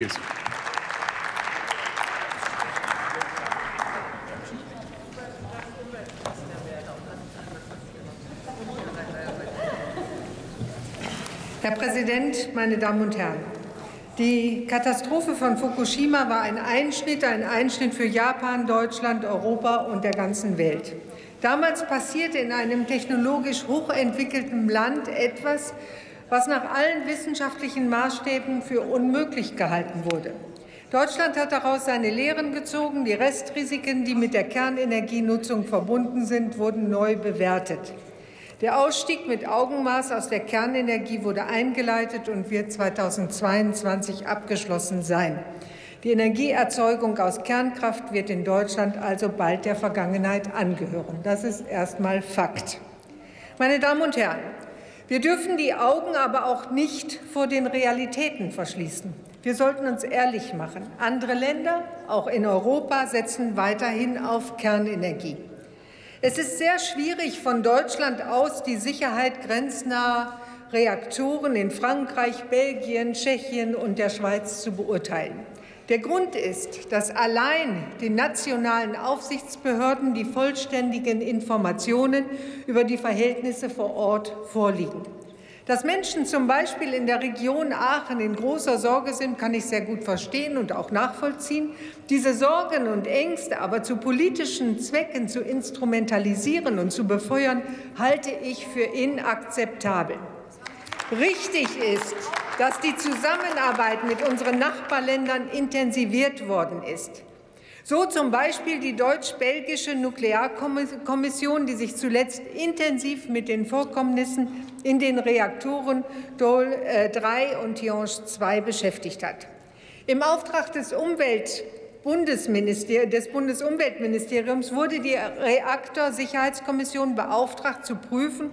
Jesu. Herr Präsident, meine Damen und Herren! Die Katastrophe von Fukushima war ein Einschnitt, ein Einschnitt für Japan, Deutschland, Europa und der ganzen Welt. Damals passierte in einem technologisch hochentwickelten Land etwas, was nach allen wissenschaftlichen Maßstäben für unmöglich gehalten wurde. Deutschland hat daraus seine Lehren gezogen. Die Restrisiken, die mit der Kernenergienutzung verbunden sind, wurden neu bewertet. Der Ausstieg mit Augenmaß aus der Kernenergie wurde eingeleitet und wird 2022 abgeschlossen sein. Die Energieerzeugung aus Kernkraft wird in Deutschland also bald der Vergangenheit angehören. Das ist erst einmal Fakt. Meine Damen und Herren, wir dürfen die Augen aber auch nicht vor den Realitäten verschließen. Wir sollten uns ehrlich machen. Andere Länder, auch in Europa, setzen weiterhin auf Kernenergie. Es ist sehr schwierig, von Deutschland aus die Sicherheit grenznaher Reaktoren in Frankreich, Belgien, Tschechien und der Schweiz zu beurteilen. Der Grund ist, dass allein den nationalen Aufsichtsbehörden die vollständigen Informationen über die Verhältnisse vor Ort vorliegen. Dass Menschen zum Beispiel in der Region Aachen in großer Sorge sind, kann ich sehr gut verstehen und auch nachvollziehen. Diese Sorgen und Ängste aber zu politischen Zwecken zu instrumentalisieren und zu befeuern, halte ich für inakzeptabel. Richtig ist, dass die Zusammenarbeit mit unseren Nachbarländern intensiviert worden ist. So zum Beispiel die deutsch-belgische Nuklearkommission, die sich zuletzt intensiv mit den Vorkommnissen in den Reaktoren Dole 3 und Tihange 2 beschäftigt hat. Im Auftrag des Umwelt des Bundesumweltministeriums wurde die Reaktorsicherheitskommission beauftragt, zu prüfen,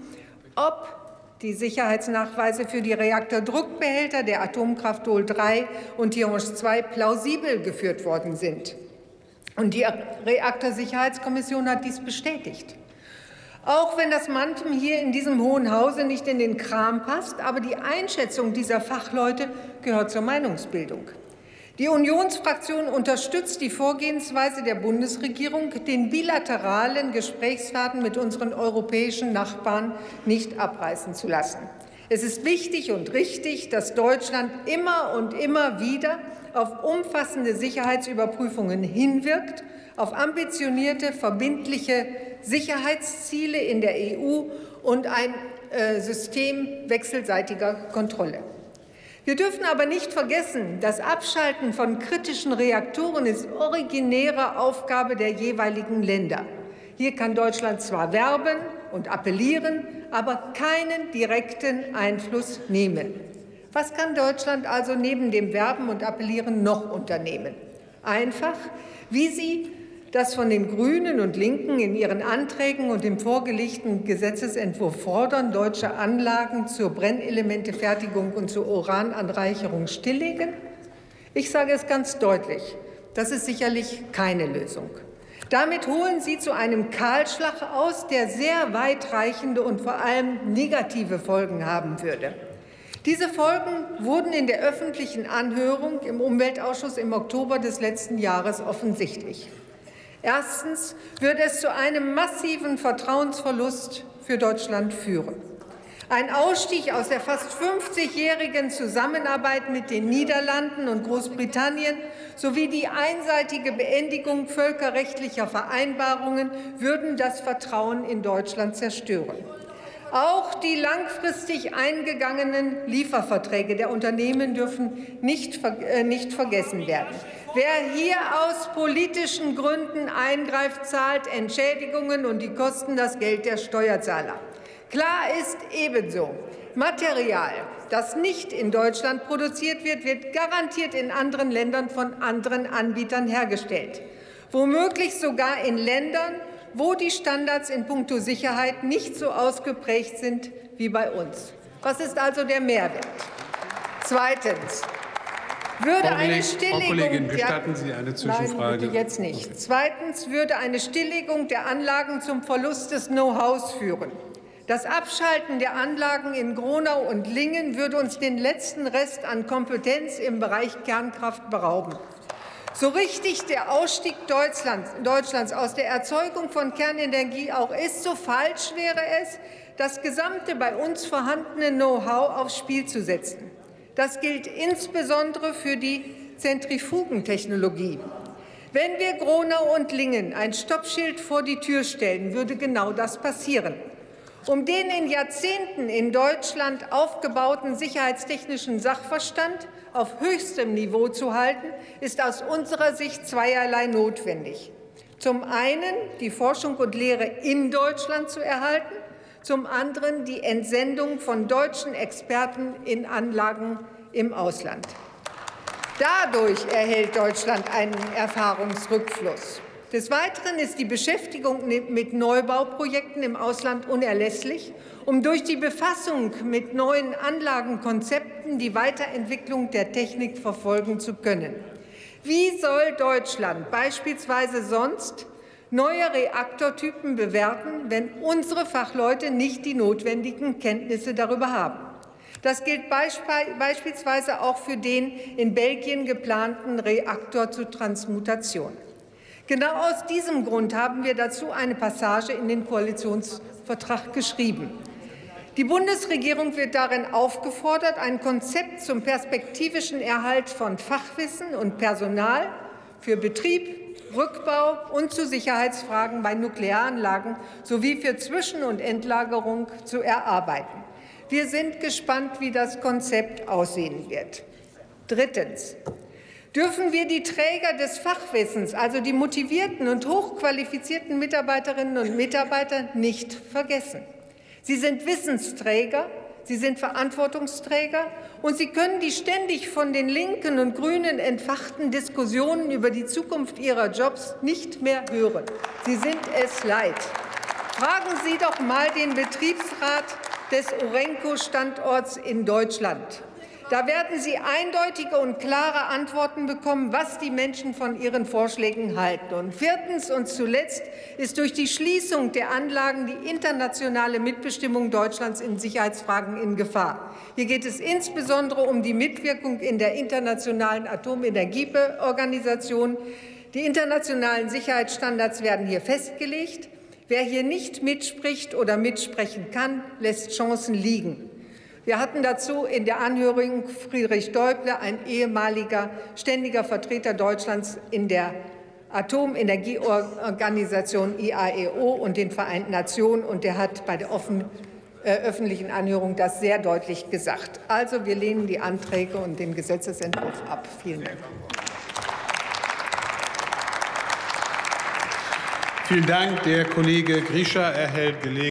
ob die Sicherheitsnachweise für die Reaktordruckbehälter der Atomkraft Dohl 3 und Tihange 2 plausibel geführt worden sind. Und die Reaktorsicherheitskommission hat dies bestätigt. Auch wenn das manchem hier in diesem Hohen Hause nicht in den Kram passt, aber die Einschätzung dieser Fachleute gehört zur Meinungsbildung. Die Unionsfraktion unterstützt die Vorgehensweise der Bundesregierung, den bilateralen Gesprächsfaden mit unseren europäischen Nachbarn nicht abreißen zu lassen. Es ist wichtig und richtig, dass Deutschland immer und immer wieder auf umfassende Sicherheitsüberprüfungen hinwirkt, auf ambitionierte, verbindliche Sicherheitsziele in der EU und ein äh, System wechselseitiger Kontrolle. Wir dürfen aber nicht vergessen, das Abschalten von kritischen Reaktoren ist originäre Aufgabe der jeweiligen Länder. Hier kann Deutschland zwar werben und appellieren, aber keinen direkten Einfluss nehmen. Was kann Deutschland also neben dem Werben und Appellieren noch unternehmen? Einfach, wie sie das von den Grünen und Linken in ihren Anträgen und im vorgelegten Gesetzesentwurf fordern, deutsche Anlagen zur Brennelementefertigung und zur Urananreicherung stilllegen? Ich sage es ganz deutlich, das ist sicherlich keine Lösung. Damit holen Sie zu einem Kahlschlag aus, der sehr weitreichende und vor allem negative Folgen haben würde. Diese Folgen wurden in der öffentlichen Anhörung im Umweltausschuss im Oktober des letzten Jahres offensichtlich. Erstens wird es zu einem massiven Vertrauensverlust für Deutschland führen. Ein Ausstieg aus der fast 50-jährigen Zusammenarbeit mit den Niederlanden und Großbritannien sowie die einseitige Beendigung völkerrechtlicher Vereinbarungen würden das Vertrauen in Deutschland zerstören. Auch die langfristig eingegangenen Lieferverträge der Unternehmen dürfen nicht, äh, nicht vergessen werden. Wer hier aus politischen Gründen eingreift, zahlt Entschädigungen und die kosten das Geld der Steuerzahler. Klar ist ebenso, Material, das nicht in Deutschland produziert wird, wird garantiert in anderen Ländern von anderen Anbietern hergestellt, womöglich sogar in Ländern, wo die Standards in puncto Sicherheit nicht so ausgeprägt sind wie bei uns. Was ist also der Mehrwert? Zweitens. Würde Frau eine Frau Kollegin, gestatten Sie eine Zwischenfrage? Nein, bitte jetzt nicht. Zweitens würde eine Stilllegung der Anlagen zum Verlust des Know-hows führen. Das Abschalten der Anlagen in Gronau und Lingen würde uns den letzten Rest an Kompetenz im Bereich Kernkraft berauben. So richtig der Ausstieg Deutschlands, Deutschlands aus der Erzeugung von Kernenergie auch ist, so falsch wäre es, das gesamte bei uns vorhandene Know-how aufs Spiel zu setzen. Das gilt insbesondere für die Zentrifugentechnologie. Wenn wir Gronau und Lingen ein Stoppschild vor die Tür stellen, würde genau das passieren. Um den in Jahrzehnten in Deutschland aufgebauten sicherheitstechnischen Sachverstand auf höchstem Niveau zu halten, ist aus unserer Sicht zweierlei notwendig. Zum einen die Forschung und Lehre in Deutschland zu erhalten, zum anderen die Entsendung von deutschen Experten in Anlagen im Ausland. Dadurch erhält Deutschland einen Erfahrungsrückfluss. Des Weiteren ist die Beschäftigung mit Neubauprojekten im Ausland unerlässlich, um durch die Befassung mit neuen Anlagenkonzepten die Weiterentwicklung der Technik verfolgen zu können. Wie soll Deutschland beispielsweise sonst neue Reaktortypen bewerten, wenn unsere Fachleute nicht die notwendigen Kenntnisse darüber haben? Das gilt beispielsweise auch für den in Belgien geplanten Reaktor zur Transmutation. Genau aus diesem Grund haben wir dazu eine Passage in den Koalitionsvertrag geschrieben. Die Bundesregierung wird darin aufgefordert, ein Konzept zum perspektivischen Erhalt von Fachwissen und Personal für Betrieb, Rückbau und zu Sicherheitsfragen bei Nuklearanlagen sowie für Zwischen- und Endlagerung zu erarbeiten. Wir sind gespannt, wie das Konzept aussehen wird. Drittens dürfen wir die Träger des Fachwissens, also die motivierten und hochqualifizierten Mitarbeiterinnen und Mitarbeiter, nicht vergessen. Sie sind Wissensträger, sie sind Verantwortungsträger und sie können die ständig von den Linken und Grünen entfachten Diskussionen über die Zukunft ihrer Jobs nicht mehr hören. Sie sind es leid. Fragen Sie doch mal den Betriebsrat des Urenco-Standorts in Deutschland. Da werden Sie eindeutige und klare Antworten bekommen, was die Menschen von Ihren Vorschlägen halten. Und viertens und zuletzt ist durch die Schließung der Anlagen die internationale Mitbestimmung Deutschlands in Sicherheitsfragen in Gefahr. Hier geht es insbesondere um die Mitwirkung in der Internationalen Atomenergieorganisation. Die internationalen Sicherheitsstandards werden hier festgelegt. Wer hier nicht mitspricht oder mitsprechen kann, lässt Chancen liegen. Wir hatten dazu in der Anhörung Friedrich Däuble, ein ehemaliger ständiger Vertreter Deutschlands in der Atomenergieorganisation IAEO und den Vereinten Nationen, und der hat bei der offen, äh, öffentlichen Anhörung das sehr deutlich gesagt. Also wir lehnen die Anträge und den Gesetzentwurf ab. Vielen Dank. Vielen Dank. Der Kollege Grischer erhält Gelegenheit.